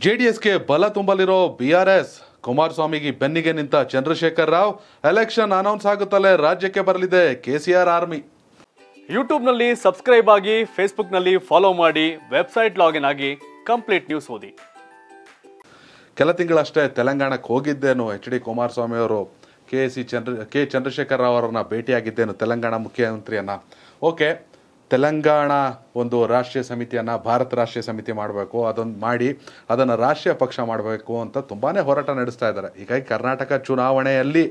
ಜೆಡಿಎಸ್ಗೆ ಬಲ ತುಂಬಲಿರೋ ಬಿ ಆರ್ ಎಸ್ ಕುಮಾರಸ್ವಾಮಿಗೆ ಬೆನ್ನಿಗೆ ನಿಂತ ಚಂದ್ರಶೇಖರ್ ರಾವ್ ಎಲೆಕ್ಷನ್ ಅನೌನ್ಸ್ ಆಗುತ್ತಲೇ ರಾಜ್ಯಕ್ಕೆ ಬರಲಿದೆ ಕೆಸಿಆರ್ ಆರ್ಮಿ. ಯೂಟ್ಯೂಬ್ನಲ್ಲಿ ಸಬ್ಸ್ಕ್ರೈಬ್ ಆಗಿ ಫೇಸ್ಬುಕ್ನಲ್ಲಿ ಫಾಲೋ ಮಾಡಿ ವೆಬ್ಸೈಟ್ ಲಾಗಿನ್ ಆಗಿ ಕಂಪ್ಲೀಟ್ ನ್ಯೂಸ್ ಓದಿ. ಕೆಲ ತಿಂಗಳಷ್ಟೇ ತೆಲಂಗಾಣಕ್ಕೆ ಹೋಗಿದ್ದೇನು ಎಚ್ ಡಿ ಕುಮಾರಸ್ವಾಮಿ ಅವರು. K C Chandra K Chandrashekar Rao ಅವರನ್ನ ಭೇಟಿಯಾಗಿದ್ದೇನು ತೆಲಂಗಾಣ ಮುಖ್ಯಮಂತ್ರಿಯನ್ನು. ಓಕೆ. ತೆಲಂಗಾಣ ಒಂದು ರಾಷ್ಟ್ರೀಯ ಸಮಿತಿಯನ್ನು, ಭಾರತ ರಾಷ್ಟ್ರೀಯ ಸಮಿತಿ ಮಾಡಬೇಕು, ಅದೊಂದು ಮಾಡಿ ಅದನ್ನು ರಾಷ್ಟ್ರೀಯ ಪಕ್ಷ ಮಾಡಬೇಕು ಅಂತ ತುಂಬಾ ಹೋರಾಟ ನಡೆಸ್ತಾ ಇದ್ದಾರೆ. ಹೀಗಾಗಿ ಕರ್ನಾಟಕ ಚುನಾವಣೆಯಲ್ಲಿ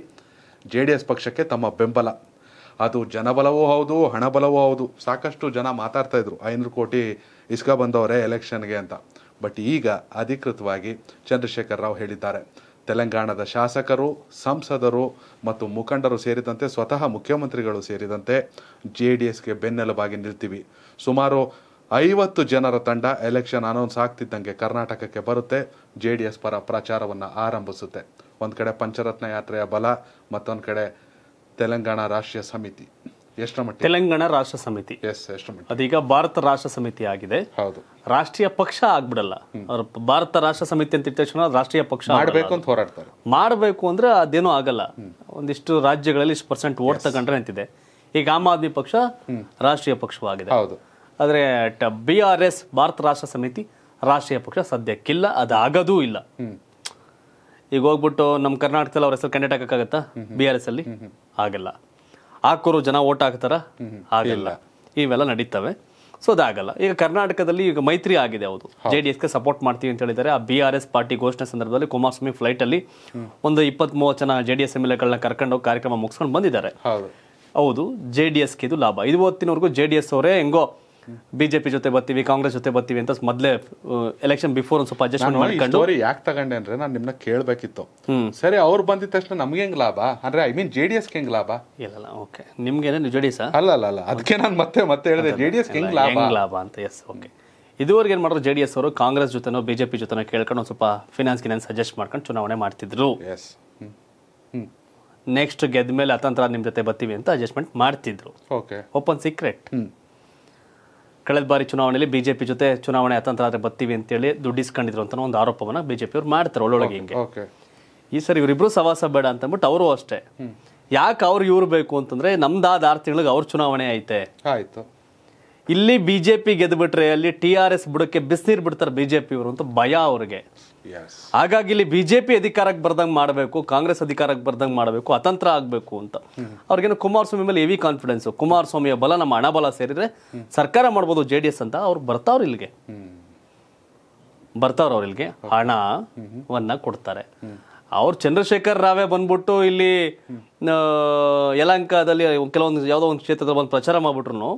ಜೆ ಡಿ ಎಸ್ ಪಕ್ಷಕ್ಕೆ ತಮ್ಮ ಬೆಂಬಲ. ಅದು ಜನಬಲವೂ ಹೌದು, ಹಣಬಲವೂ ಹೌದು. ಸಾಕಷ್ಟು ಜನ ಮಾತಾಡ್ತಾ ಇದ್ರು, ಐನೂರು ಕೋಟಿ ಇಸ್ಕ ಬಂದವರೇ ಎಲೆಕ್ಷನ್ಗೆ ಅಂತ. ಬಟ್ ಈಗ ಅಧಿಕೃತವಾಗಿ ಚಂದ್ರಶೇಖರ್ ರಾವ್ ಹೇಳಿದ್ದಾರೆ. ತೆಲಂಗಾಣದ ಶಾಸಕರು, ಸಂಸದರು ಮತ್ತು ಮುಖಂಡರು ಸೇರಿದಂತೆ ಸ್ವತಃ ಮುಖ್ಯಮಂತ್ರಿಗಳು ಸೇರಿದಂತೆ ಜೆ ಡಿ ಎಸ್ಗೆ ಬೆನ್ನೆಲುಬಾಗಿ ನಿಲ್ತೀವಿ. ಸುಮಾರು ಐವತ್ತು ಜನರ ತಂಡ ಎಲೆಕ್ಷನ್ ಅನೌನ್ಸ್ ಆಗ್ತಿದ್ದಂಗೆ ಕರ್ನಾಟಕಕ್ಕೆ ಬರುತ್ತೆ. ಜೆ ಡಿ ಎಸ್ ಪರ ಪ್ರಚಾರವನ್ನು ಆರಂಭಿಸುತ್ತೆ. ಒಂದು ಕಡೆ ಪಂಚರತ್ನ ಯಾತ್ರೆಯ ಬಲ, ಮತ್ತೊಂದು ಕಡೆ ತೆಲಂಗಾಣ ರಾಷ್ಟ್ರೀಯ ಸಮಿತಿ. ಎಷ್ಟರ ತೆಲಂಗಾಣ ರಾಷ್ಟ್ರ ಸಮಿತಿ. ಎಸ್ ಎಷ್ಟರ ಅದೀಗ ಭಾರತ ರಾಷ್ಟ್ರ ಸಮಿತಿ ಆಗಿದೆ. ಹೌದು. ರಾಷ್ಟ್ರೀಯ ಪಕ್ಷ ಆಗ್ಬಿಡಲ್ಲ. ಅವ್ರ ಭಾರತ ರಾಷ್ಟ್ರ ಸಮಿತಿ ಅಂತ ತಕ್ಷಣ ರಾಷ್ಟ್ರೀಯ ಪಕ್ಷ ಮಾಡಬೇಕು ಅಂತ ಹೋರಾಡ್ತಾರೆ. ಮಾಡಬೇಕು ಅಂದ್ರೆ ಅದೇನೂ ಆಗಲ್ಲ. ಒಂದಿಷ್ಟು ರಾಜ್ಯಗಳಲ್ಲಿ ಇಷ್ಟು ಪರ್ಸೆಂಟ್ ಓಟ್ ತಗೊಂಡ್ರೆ ಅಂತಿದೆ. ಈಗ ಆಮ್ ಆದ್ಮಿ ಪಕ್ಷ ರಾಷ್ಟ್ರೀಯ ಪಕ್ಷವಾಗಿದೆ ಹೌದು. ಆದ್ರೆ ಬಿ ಆರ್ ಎಸ್ ಭಾರತ ರಾಷ್ಟ್ರ ಸಮಿತಿ ರಾಷ್ಟ್ರೀಯ ಪಕ್ಷ ಸದ್ಯಕ್ಕಿಲ್ಲ ಅದು ಆಗೋದೂ ಇಲ್ಲ ಈಗ ಹೋಗ್ಬಿಟ್ಟು ನಮ್ಮ ಕರ್ನಾಟಕದಲ್ಲಿ ಅವ್ರ ಹೆಸರು ಕ್ಯಾಂಡಿಡೇಟ್ ಹಾಕಕ್ಕಾಗತ್ತಾ? ಬಿ ಆರ್ ಎಸ್ ಅಲ್ಲಿ? ಆಗಲ್ಲ. ಹಾಕೋರು ಜನ ಓಟ್ ಹಾಕ್ತಾರ? ಆಗಲ್ಲ ಇವೆಲ್ಲ ನಡೀತವೆ. ಸೊ ಅದಾಗಲ್ಲ. ಈಗ ಕರ್ನಾಟಕದಲ್ಲಿ ಈಗ ಮೈತ್ರಿ ಆಗಿದೆ ಹೌದು. ಜೆ ಡಿ ಎಸ್ಗೆ ಸಪೋರ್ಟ್ ಮಾಡ್ತೀವಿ ಅಂತ ಹೇಳಿದ್ದಾರೆ. ಆ ಬಿ ಆರ್ ಎಸ್ ಪಾರ್ಟಿ ಘೋಷಣೆ ಸಂದರ್ಭದಲ್ಲಿ ಕುಮಾರಸ್ವಾಮಿ ಫ್ಲೈಟ್ ಅಲ್ಲಿ ಒಂದು ಇಪ್ಪತ್ತ್ ಮೂವತ್ತು ಜನ J D S M L ಎಗಳನ್ನ ಕರ್ಕೊಂಡು ಹೋಗಿ ಕಾರ್ಯಕ್ರಮ ಮುಗಿಸ್ಕೊಂಡು ಬಂದಿದ್ದಾರೆ. ಹೌದು. ಹೌದು. ಜೆ ಡಿ ಎಸ್ಗೆ ಇದು ಲಾಭ. ಇದು ಹೊತ್ತಿನವರೆಗೂ ಜೆ ಡಿ ಎಸ್ ಅವರೇ ಹೆಂಗೋ ಬಿಜೆಪಿ ಜೊತೆ ಬರ್ತೀವಿ ಕಾಂಗ್ರೆಸ್ ಜೊತೆ ಬರ್ತೀವಿ ಅಂತ ಮೊದಲೇ ಎಲೆಕ್ಷನ್ ಬಿಫೋರ್ ಒಂದು ಸ್ವಲ್ಪ ಅಡ್ಜಸ್ಟ್ಮೆಂಟ್ ಮಾಡ್ಕೊಂಡು ಯಾಕೆ ತಗೊಂಡೆ ಅಂದ್ರೆ ನಾನು ನಿಮ್ನ ಕೇಳಬೇಕಿತ್ತು. ಸರಿ ಅವ್ರು ಬಂದಿದ ತಕ್ಷಣ ನಮ್ಗೆ ಹೆಂಗ್ ಲಾಭ? ಅಂದ್ರೆ I mean J D S ಹೆಂಗ್ ಲಾಭ? ಇಲ್ಲ ಓಕೆ ನಿಮ್ಗೇನೆ ಜೆ ಡಿ ಎಸ್ ಅಲ್ಲ ಅಲ್ಲ ಅಲ್ಲ. ಅದಕ್ಕೆ ನಾನು ಮತ್ತೆ ಮತ್ತೆ ಹೇಳಿದೆ ಜೆ ಡಿ ಎಸ್ ಹೆಂಗ್ ಲಾಭ? ಲಾಭ ಅಂತ ಎಸ್ ಓಕೆ ಇದುವರೆಗೆ ಏನು ಮಾಡಿದ್ರು ಜೆ ಡಿ ಎಸ್ ಅವರು ಕಾಂಗ್ರೆಸ್ ಜೊತೆನೋ ಬಿಜೆಪಿ ಜೊತೆನೋ ಕೇಳ್ಕೊಂಡು ಒಂದು ಸ್ವಲ್ಪ ಫಿನಾನ್ಸ್ ಗಿನಾನ್ಸ್ ಸಜೆಸ್ಟ್ ಮಾಡ್ಕೊಂಡು ಚುನಾವಣೆ ಮಾಡ್ತಿದ್ರು. ಎಸ್ ನೆಕ್ಸ್ಟ್ ಗೆದ್ದ ಮೇಲೆ ಅತಂತ್ರ ನಿಮ್ಮ ಜೊತೆ ಬರ್ತೀವಿ ಅಂತ ಅಡ್ಜಸ್ಟ್ಮೆಂಟ್ ಮಾಡ್ತಿದ್ರು. ಓಕೆ ಓಪನ್ ಸೀಕ್ರೆಟ್ ಕಳೆದ ಬಾರಿ ಚುನಾವಣೆಯಲ್ಲಿ ಬಿಜೆಪಿ ಜೊತೆ ಚುನಾವಣೆ ಅತಂತ್ರ ಆದ್ರೆ ಬರ್ತೀವಿ ಅಂತೇಳಿ ದುಡ್ಡು ಇಸ್ಕೊಂಡಿದ್ರು ಅಂತ ಒಂದು ಆರೋಪವನ್ನ ಬಿಜೆಪಿ ಅವ್ರು ಮಾಡ್ತಾರೆ ಒಳ್ಳೊಳಗೆ ಹಿಂಗೆ. ಈ ಸರಿ ಇವರಿಬ್ರು ಸವಾಸ ಬೇಡ ಅಂತ ಅಂದ್ಬಿಟ್ಟು ಅವರು ಅಷ್ಟೇ. ಯಾಕೆ ಅವ್ರು ಇವ್ರು ಬೇಕು ಅಂತಂದ್ರೆ ನಮ್ದಾದ ಆರು ತಿಂಗಳಿಗೆ ಅವ್ರ ಚುನಾವಣೆ ಐತೆ. ಆಯ್ತು. ಇಲ್ಲಿ ಬಿಜೆಪಿ ಗೆದ್ಬಿಟ್ರೆ ಅಲ್ಲಿ ಟಿ ಆರ್ ಎಸ್ ಬುಡಕ್ಕೆ ಬಿಸಿನೀರು ಬಿಡ್ತಾರೆ ಬಿಜೆಪಿ ಅವರು ಅಂತ ಭಯ ಅವ್ರಿಗೆ. ಹಾಗಾಗಿ ಇಲ್ಲಿ ಬಿಜೆಪಿ ಅಧಿಕಾರಕ್ಕೆ ಬರ್ದಂಗೆ ಮಾಡಬೇಕು ಕಾಂಗ್ರೆಸ್ ಅಧಿಕಾರಕ್ಕೆ ಬರ್ದಂಗೆ ಮಾಡಬೇಕು ಅತಂತ್ರ ಆಗಬೇಕು ಅಂತ. ಅವ್ರಿಗೇನು ಕುಮಾರಸ್ವಾಮಿ ಮೇಲೆ ಹೆವಿ ಕಾನ್ಫಿಡೆನ್ಸ್ ಕುಮಾರಸ್ವಾಮಿಯ ಬಲ ನಮ್ಮ ಹಣಬಲ ಸೇರಿದ್ರೆ ಸರ್ಕಾರ ಮಾಡ್ಬೋದು ಜೆ ಡಿ ಎಸ್ ಅಂತ ಅವ್ರು ಬರ್ತಾವ್ರು ಇಲ್ಲಿಗೆ. ಬರ್ತಾವ್ರು ಅವ್ರ ಇಲ್ಲಿಗೆ ಹಣವನ್ನು ಕೊಡ್ತಾರೆ. ಅವ್ರು ಚಂದ್ರಶೇಖರ್ ರಾವೇ ಬಂದ್ಬಿಟ್ಟು ಇಲ್ಲಿ ಯಲಂಕದಲ್ಲಿ ಯಲಹಂಕದಲ್ಲಿ ಕೆಲವೊಂದು ಯಾವುದೋ ಒಂದು ಕ್ಷೇತ್ರದಲ್ಲಿ ಬಂದು ಪ್ರಚಾರ ಮಾಡ್ಬಿಟ್ರು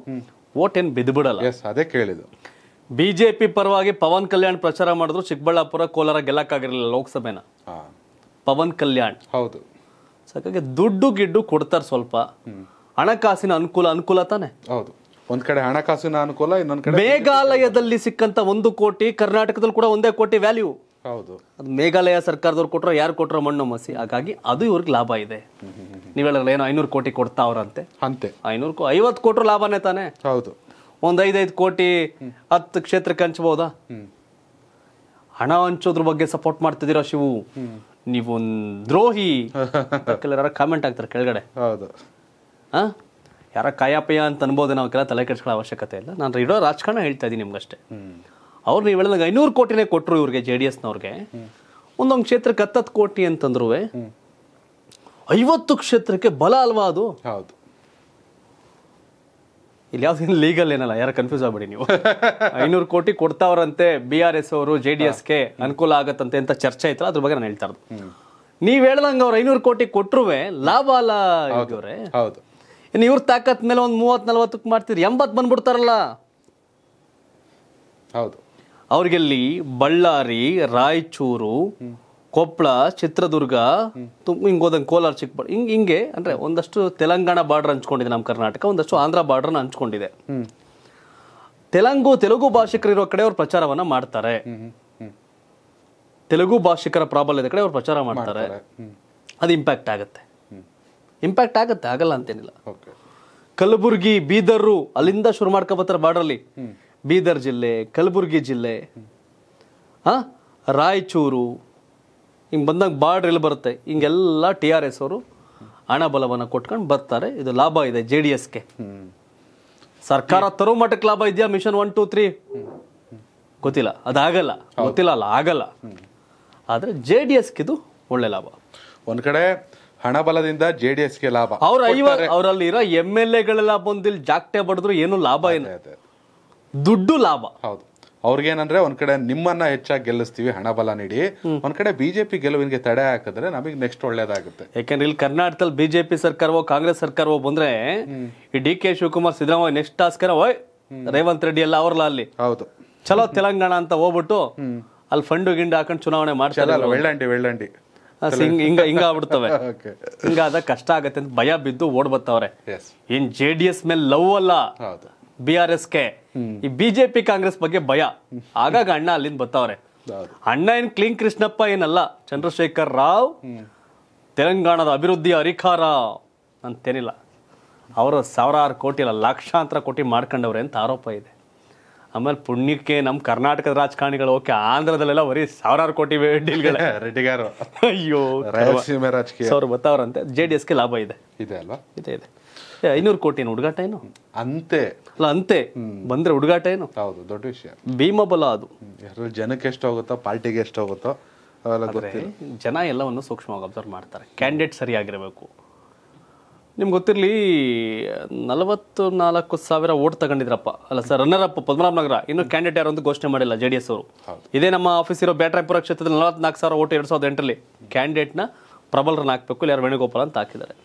ಓಟ್ ಏನ್ ಬಿದ್ಬಿಡಲ್ಲ. ಎಸ್ ಅದೇ ಕೇಳಿದ್ದು. ಬಿಜೆಪಿ ಪರವಾಗಿ ಪವನ್ ಕಲ್ಯಾಣ್ ಪ್ರಚಾರ ಮಾಡಿದ್ರು ಚಿಕ್ಕಬಳ್ಳಾಪುರ ಕೋಲಾರ ಗೆಲ್ಲಕ್ಕಾಗಿರಲಿಲ್ಲ ಲೋಕಸಭೆನ. ಪವನ್ ಕಲ್ಯಾಣ್. ಹೌದು. ಹಾಗಾಗಿ ದುಡ್ಡು ಗಿಡ್ಡು ಕೊಡ್ತಾರೆ ಸ್ವಲ್ಪ. ಹಣಕಾಸಿನ ಅನುಕೂಲ ಅನುಕೂಲ ತಾನೆ. ಹೌದು. ಒಂದ್ ಕಡೆ ಹಣಕಾಸಿನ ಅನುಕೂಲ ಇನ್ನೊಂದ್ ಕಡೆ ಮೇಘಾಲಯದಲ್ಲಿ ಸಿಕ್ಕಂತ ಒಂದು ಕೋಟಿ ಕರ್ನಾಟಕದಲ್ಲಿ ಕೂಡ ಒಂದೇ ಕೋಟಿ ವ್ಯಾಲ್ಯೂ ಹೌದು. ಅದು ಮೇಘಾಲಯ ಸರ್ಕಾರದವ್ರು ಕೊಟ್ಟರೋ ಯಾರು ಕೊಟ್ಟರೋ ಮಣ್ಣು ಮಸಿ. ಹಾಗಾಗಿ ಅದು ಇವ್ರಿಗೆ ಲಾಭ ಇದೆ. ನೀವು ಹೇಳಲ್ಲ ಏನೋ ಐನೂರು ಕೋಟಿ ಕೊಡ್ತಾ ಅವ್ರಂತೆ. ಅಂತೆ. ಐನೂರು ಐವತ್ತು ಕೊಟ್ಟರು ಲಾಭನೇ ತಾನೆ? ಹೌದು. ಒಂದು ಐದೈದು ಕೋಟಿ ಹತ್ತು ಕ್ಷೇತ್ರಕ್ಕೆ ಹಂಚ್ಬೋದಾ? ಹಣ ಹಂಚೋದ್ರ ಬಗ್ಗೆ ಸಪೋರ್ಟ್ ಮಾಡ್ತಿದ್ದೀರಾ ಶಿವು? ನೀವು ದ್ರೋಹಿ. ಕೆಲವರ ಕಾಮೆಂಟ್ ಆಗ್ತಾರೆ ಕೆಳಗಡೆ. ಹೌದು. ಹಾ ಯಾರ ಕಾಯಪಯ ಅಂತ ಅನ್ಬೋದು ನಾವು ಕೆಲ ತಲೆ ಕೆಡ್ಸ್ಕೊಳ್ಳೋ ಅವಶ್ಯಕತೆ ಇಲ್ಲ. ನಾನು ಇಡೋ ರಾಜಕಾರಣ ಹೇಳ್ತಾ ಇದ್ದೀನಿ ನಿಮ್ಗಷ್ಟೇ. ಅವ್ರು ನೀವು ಹೇಳಿದಾಗ ಐನೂರು ಕೋಟಿನೇ ಕೊಟ್ಟರು ಇವ್ರಿಗೆ ಜೆ ಡಿ ಎಸ್ನವ್ರಿಗೆ. ಒಂದೊಂದು ಕ್ಷೇತ್ರಕ್ಕೆ ಹತ್ತತ್ತು ಕೋಟಿ ಅಂತಂದ್ರು ಐವತ್ತು ಕ್ಷೇತ್ರಕ್ಕೆ ಬಲ ಅಲ್ವಾ ಅದು? ಹೌದು. ಇಲ್ಲಿ ಯಾವ್ದು ಲೀಗಲ್ ಏನಲ್ಲ ಯಾರು ಕನ್ಫ್ಯೂಸ್ ಆಗ್ಬೇಡಿ ನೀವು. ಐನೂರು ಕೋಟಿ ಕೊಡ್ತಾವ್ರಂತೆ ಬಿ ಆರ್ ಎಸ್ ಅವರು ಜೆ ಡಿ ಎಸ್ಗೆ ಅನುಕೂಲ ಆಗತ್ತಂತೆ ಅಂತ ಚರ್ಚೆ ಐತಲ್ಲ ಅದ್ರ ಬಗ್ಗೆ ನಾನು ಹೇಳ್ತಾ ಇರೋದು. ನೀವ್ ಹೇಳ್ದಂಗೆ ಅವ್ರು ಐನೂರು ಕೋಟಿ ಕೊಟ್ರುವೆ ಲಾಭ ಅಲ್ಲ ಇವ್ರೆ ಹೌದು. ಇನ್ನು ಇವ್ರ ತಾಕತ್ ಮೇಲೆ ಒಂದು ಮೂವತ್ತು ನಲ್ವತ್ತಕ್ಕೆ ಮಾಡ್ತೀರಿ ಎಂಬತ್ತು ಬಂದ್ಬಿಡ್ತಾರಲ್ಲ. ಹೌದು. ಅವ್ರಿಗೆಲ್ಲಿ ಬಳ್ಳಾರಿ ರಾಯಚೂರು ಕೊಪ್ಪಳ ಚಿತ್ರದುರ್ಗ ತುಮ್ ಹಿಂಗೆ ಹೋದಂಗೆ ಕೋಲಾರ ಚಿಕ್ಕ ಹಿಂಗೆ ಹಿಂಗೆ ಅಂದ್ರೆ ಒಂದಷ್ಟು ತೆಲಂಗಾಣ ಬಾರ್ಡರ್ ಹಂಚ್ಕೊಂಡಿದೆ ನಮ್ಮ ಕರ್ನಾಟಕ ಒಂದಷ್ಟು ಆಂಧ್ರ ಬಾರ್ಡರ್ ಹಂಚ್ಕೊಂಡಿದೆ. ತೆಲಂಗು ತೆಲುಗು ಭಾಷಿಕರಿರೋ ಕಡೆ ಅವ್ರು ಪ್ರಚಾರವನ್ನ ಮಾಡ್ತಾರೆ. ತೆಲುಗು ಭಾಷಿಕರ ಪ್ರಾಬಲ್ಯದ ಕಡೆ ಅವ್ರು ಪ್ರಚಾರ ಮಾಡ್ತಾರೆ. ಅದು ಇಂಪ್ಯಾಕ್ಟ್ ಆಗುತ್ತೆ. ಇಂಪ್ಯಾಕ್ಟ್ ಆಗುತ್ತೆ ಆಗಲ್ಲ ಅಂತೇನಿಲ್ಲ. ಕಲಬುರ್ಗಿ ಬೀದರು ಅಲ್ಲಿಂದ ಶುರು ಮಾಡ್ಕೊಬತ್ತಾರೆ ಬಾರ್ಡ್ರಲ್ಲಿ. ಬೀದರ್ ಜಿಲ್ಲೆ ಕಲಬುರಗಿ ಜಿಲ್ಲೆ ಹಾಂ? ರಾಯಚೂರು. ಹಿಂಗೆ ಬಂದಾಗ ಬಾರ್ಡ್ರ್ ಎಲ್ಲಿ ಬರುತ್ತೆ? ಹಿಂಗೆಲ್ಲ ಟಿ ಆರ್ ಎಸ್ ಅವರು ಹಣ ಬಲವನ್ನು ಕೊಟ್ಕೊಂಡು ಬರ್ತಾರೆ. ಇದು ಲಾಭ ಇದೆ ಜೆ ಡಿ ಎಸ್ಗೆ. ಸರ್ಕಾರ ತರೋ ಮಟ್ಟಕ್ಕೆ ಲಾಭ ಇದೆಯಾ ಮಿಷನ್ ಒನ್ ಟೂ ತ್ರೀ? ಗೊತ್ತಿಲ್ಲ. ಅದಾಗಲ್ಲ ಗೊತ್ತಿಲ್ಲ ಅಲ್ಲ ಆಗಲ್ಲ. ಆದರೆ ಜೆ ಡಿ ಎಸ್ಗೆ ಇದು ಒಳ್ಳೆ ಲಾಭ. ಒಂದು ಕಡೆ ಹಣಬಲದಿಂದ ಜೆ ಡಿ ಎಸ್ಗೆ ಲಾಭ. ಅವ್ರ ಐವ ಅವರಲ್ಲಿರೋ ಎಂ ಎಲ್ ಎಗಳೆಲ್ಲ ಬಂದಿಲ್ಲಿ ಜಾಕ್ಟೆ ಬಡಿದ್ರು ಏನು ಲಾಭ ಏನು ಅದೇ, ಅದೇ. ದುಡ್ಡು ಲಾಭ. ಹೌದು. ಅವ್ರಿಗೇನಂದ್ರೆ ಒಂದ್ ಕಡೆ ನಿಮ್ಮನ್ನ ಹೆಚ್ಚಾಗಿ ಗೆಲ್ಲಿಸ್ತೀವಿ ಹಣಬಲ ನೀಡಿ. ಒಂದ್ ಕಡೆ ಬಿಜೆಪಿ ಗೆಲುವಿಗೆ ತಡೆ ಹಾಕಿದ್ರೆ ನಮಗೆ ನೆಕ್ಸ್ಟ್ ಒಳ್ಳೇದಾಗುತ್ತೆ. ಯಾಕಂದ್ರೆ ಇಲ್ಲಿ ಕರ್ನಾಟಕದಲ್ಲಿ ಬಿಜೆಪಿ ಸರ್ಕಾರವೋ ಕಾಂಗ್ರೆಸ್ ಸರ್ಕಾರವೋ ಬಂದ್ರೆ ಈ D K Shivakumar Siddaramaiah next ಟಾಸ್ಕರ ಓಯ್ ರೇವಂತ್ ರೆಡ್ಡಿ ಎಲ್ಲ ಅವ್ರಲ್ಲ ಅಲ್ಲಿ. ಹೌದು. ಚಲೋ ತೆಲಂಗಾಣ ಅಂತ ಹೋಗ್ಬಿಟ್ಟು ಅಲ್ಲಿ ಫಂಡು ಗಿಂಡು ಹಾಕೊಂಡು ಚುನಾವಣೆ ಮಾಡ್ತಾರೆ ವೆಳ್ಳಂಡಿ ವೆಳ್ಳಂಡಿ ಹಿಂಗ್ ಹಿಂಗ ಹಿಂಗ ಆಗ್ಬಿಡ್ತವೆ. ಓಕೆ ಹಿಂಗಾದ ಕಷ್ಟ ಆಗತ್ತೆ ಅಂತ ಭಯ ಬಿದ್ದು ಓಡ್ ಬರ್ತಾವ್ರೆ ಏನ್ ಜೆ ಡಿ ಎಸ್ ಮೇಲೆ ಲವ್ ಅಲ್ಲ. ಹೌದು. ಬಿ ಆರ್ ಎಸ್ಗೆ ಈ ಬಿಜೆಪಿ ಕಾಂಗ್ರೆಸ್ ಬಗ್ಗೆ ಭಯ. ಆಗಾಗ ಅಣ್ಣ ಅಲ್ಲಿಂದ ಬರ್ತಾವ್ರೆ. ಅಣ್ಣ ಏನ್ ಕ್ಲೀನ್ ಕೃಷ್ಣಪ್ಪ ಏನಲ್ಲ? ಚಂದ್ರಶೇಖರ್ ರಾವ್ ತೆಲಂಗಾಣದ ಅಭಿವೃದ್ಧಿ ಅಧಿಕಾರ ಅಂತೇನಿಲ್ಲ. ಅವರು ಸಾವಿರಾರು ಕೋಟಿ ಇಲ್ಲ ಲಕ್ಷಾಂತರ ಕೋಟಿ ಮಾಡ್ಕೊಂಡವ್ರೆ ಅಂತ ಆರೋಪ ಇದೆ. ಆಮೇಲೆ ಪುಣ್ಯಕ್ಕೆ ನಮ್ಮ ಕರ್ನಾಟಕದ ರಾಜಕಾರಣಿಗಳು ಓಕೆ ಆಂಧ್ರದಲ್ಲೆಲ್ಲ ಬರೀ ಸಾವಿರಾರು ಕೋಟಿ ಡೀಲ್ಗಳೇ. ರೆಡ್ಡಿಗಾರು. ಅಯ್ಯೋ ರಾಜಕೀಯ. ಅವ್ರು ಬರ್ತಾವ್ರಂತೆ. ಜೆ ಡಿ ಎಸ್ಗೆ ಲಾಭ ಇದೆ. ಇದೆ ಅಲ್ವಾ? ಇದೆ ಇದೆ. ಐನೂರು ಕೋಟಿ ಏನು ಹುಡುಗಾಟ ಏನು? ಅಂತೆ. ಅಲ್ಲ ಅಂತೆ. ಬಂದ್ರೆ ಹುಡುಗಾಟ ಏನು? ಹೌದು ದೊಡ್ಡ ವಿಷಯ. ಭೀಮಬಲ ಅದು. ಜನಕ್ಕೆ ಎಷ್ಟು ಹೋಗುತ್ತೋ ಪಾರ್ಟಿಗೆ ಎಷ್ಟು ಹೋಗುತ್ತೋ ಜನ ಎಲ್ಲವನ್ನು ಸೂಕ್ಷ್ಮವಾಗಿ ಅಬ್ಸರ್ವ್ ಮಾಡ್ತಾರೆ. ಕ್ಯಾಂಡಿಡೇಟ್ ಸರಿಯಾಗಿರಬೇಕು. ನಿಮ್ಗೆ ಗೊತ್ತಿರಲಿ ನಲವತ್ತು ನಾಲ್ಕು ಸಾವಿರ ಓಟ್ ತಗೊಂಡಿದ್ರಪ್ಪ. ಅಲ್ಲ ಸರ್ ರನ್ನರ್ ಅಪ್ ಪದ್ಮನಾಭನಗರ ಇನ್ನೂ ಕ್ಯಾಂಡಿಡೇಟ್ ಯಾರು ಅಂತ ಘೋಷಣೆ ಮಾಡಿಲ್ಲ ಜೆ ಡಿ ಎಸ್ ಅವರು. ಇದೇ ನಮ್ಮ ಆಫೀಸ್ ಇರೋ ಬ್ಯಾಟ್ರಾಯಪುರ ಕ್ಷೇತ್ರದಲ್ಲಿ ನಲವತ್ನಾಲ್ಕು ಸಾವಿರ ಓಟ್ ಎರಡು ಸಾವಿರದ ಎಂಟರಲ್ಲಿ ಕ್ಯಾಂಡಿಡೇಟ್ನ ಪ್ರಬಲರನ್ನ ಹಾಕಬೇಕು ಇಲ್ಲಿ ಯಾರು ವೇಣುಗೋಪಾಲ್ ಅಂತ ಹಾಕಿದ್ದಾರೆ.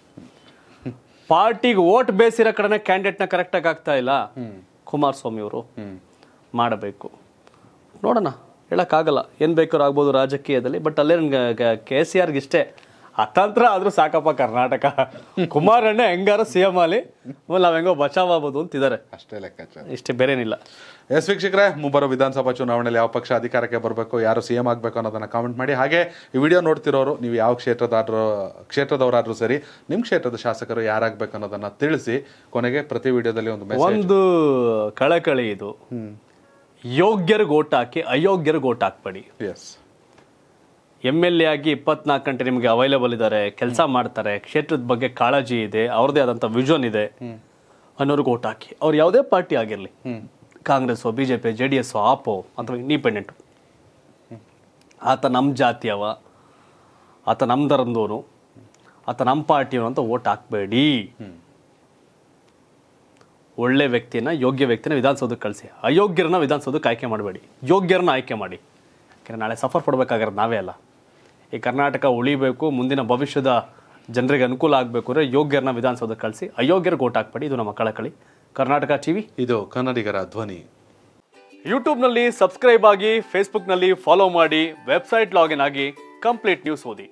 ಪಾರ್ಟಿಗೆ ಓಟ್ ಬೇಸಿರೋ ಕಡೆ ಕ್ಯಾಂಡಿಡೇಟ್ನ ಕರೆಕ್ಟಾಗಿ ಆಗ್ತಾ ಇಲ್ಲ. ಕುಮಾರಸ್ವಾಮಿ ಅವರು. ಮಾಡಬೇಕು. ನೋಡೋಣ. ಹೇಳೋಕ್ಕಾಗಲ್ಲ. ಏನು ಬೇಕಾದ್ರೂ ಆಗ್ಬೋದು ರಾಜಕೀಯದಲ್ಲಿ ಬಟ್ ಅಲ್ಲೇ ನನಗೆ ಕೆ ಸಿ ಆರ್ಗೆ ಇಷ್ಟೇ. ಅತಂತ್ರ ಆದ್ರೂ ಸಾಕಪ್ಪ ಕರ್ನಾಟಕ. ಕುಮಾರಣ್ಣ ಹೆಂಗಾರ ಸಿ ಎಂ ಅಲ್ಲಿ? ನಾವ್ ಹೆಂಗೋ ಬಚಾವ್ ಆಗ್ಬೋದು ಅಂತಿದ್ದಾರೆ ಅಷ್ಟೇ ಲೆಕ್ಕಾಚಾರ. ಇಷ್ಟೇ ಬೇರೆನಿಲ್ಲ. ಎಸ್ ವೀಕ್ಷಕರೇ ಮುಂಬರೋ ವಿಧಾನಸಭಾ ಚುನಾವಣೆಯಲ್ಲಿ ಯಾವ ಪಕ್ಷ ಅಧಿಕಾರಕ್ಕೆ ಬರಬೇಕು ಯಾರು ಸಿ ಎಂ ಆಗಬೇಕು ಅನ್ನೋದನ್ನ ಕಾಮೆಂಟ್ ಮಾಡಿ. ಹಾಗೆ ಈ ವಿಡಿಯೋ ನೋಡ್ತಿರೋರು ನೀವು ಯಾವ ಕ್ಷೇತ್ರದಾದ್ರೂ ಕ್ಷೇತ್ರದವರಾದ್ರೂ ಸರಿ ನಿಮ್ಮ ಕ್ಷೇತ್ರದ ಶಾಸಕರು ಯಾರಾಗಬೇಕು ಅನ್ನೋದನ್ನ ತಿಳಿಸಿ ಕೊನೆಗೆ ಪ್ರತಿ ವಿಡಿಯೋದಲ್ಲಿ ಒಂದು ಒಂದು ಕಳಕಳಿ ಇದು. ಯೋಗ್ಯರಿಗೆ ಓಟ್ ಹಾಕಿ ಅಯೋಗ್ಯರಿಗೆ ಓಟ್ ಹಾಕ್ಬೇಡಿ. ಎಸ್ ಎಂ ಎಲ್ ಎ ಆಗಿ ಇಪ್ಪತ್ನಾಲ್ಕು ಗಂಟೆ ನಿಮಗೆ ಅವೈಲೇಬಲ್ ಇದ್ದಾರೆ ಕೆಲಸ ಮಾಡ್ತಾರೆ, ಕ್ಷೇತ್ರದ ಬಗ್ಗೆ ಕಾಳಜಿ ಇದೆ ಅವ್ರದೇ ಆದಂಥ ವಿಷನ್ ಇದೆ ಅನ್ನೋರ್ಗೆ ಓಟ್ ಹಾಕಿ. ಅವ್ರು ಯಾವುದೇ ಪಾರ್ಟಿ ಆಗಿರಲಿ Congress B J P J D S ಆಪೋ ಅಥವಾ ಇಂಡಿಪೆಂಡೆಂಟು ಆತ ನಮ್ಮ ಜಾತಿಯವ ಆತ ನಮ್ಮ ಧರ್ಮದವನು ಆತ ನಮ್ಮ ಪಾರ್ಟಿಯವನು ಅಂತ ಓಟ್ ಹಾಕಬೇಡಿ. ಒಳ್ಳೆ ವ್ಯಕ್ತಿನ ಯೋಗ್ಯ ವ್ಯಕ್ತಿನ ವಿಧಾನಸೌಧಕ್ಕೆ ಕಳಿಸಿ. ಅಯೋಗ್ಯರನ್ನ ವಿಧಾನಸೌಧಕ್ಕೆ ಆಯ್ಕೆ ಮಾಡಬೇಡಿ. ಯೋಗ್ಯರನ್ನ ಆಯ್ಕೆ ಮಾಡಿ. ಯಾಕಂದ್ರೆ ನಾಳೆ ಸಫರ್ ಪಡ್ಬೇಕಾಗಿರೋದು ನಾವೇ ಅಲ್ಲ. ಈ ಕರ್ನಾಟಕ ಉಳಿಬೇಕು ಮುಂದಿನ ಭವಿಷ್ಯದ ಜನರಿಗೆ ಅನುಕೂಲ ಆಗಬೇಕು ಅಂದರೆ ಯೋಗ್ಯರನ್ನ ವಿಧಾನಸೌಧಕ್ಕೆ ಕಳಿಸಿ. ಅಯೋಗ್ಯರಿಗೆ ಓಟ್ ಹಾಕ್ಬೇಡಿ. ಇದು ನಮ್ಮ ಕಳಕಳಿ. ಕರ್ನಾಟಕ ಟಿವಿ. ಇದು ಕನ್ನಡಿಗರ ಧ್ವನಿ. ಯೂಟ್ಯೂಬ್ನಲ್ಲಿ ಸಬ್ಸ್ಕ್ರೈಬ್ ಆಗಿ ಫೇಸ್ಬುಕ್ನಲ್ಲಿ ಫಾಲೋ ಮಾಡಿ ವೆಬ್ಸೈಟ್ ಲಾಗಿನ್ ಆಗಿ ಕಂಪ್ಲೀಟ್ ನ್ಯೂಸ್ ಓದಿ.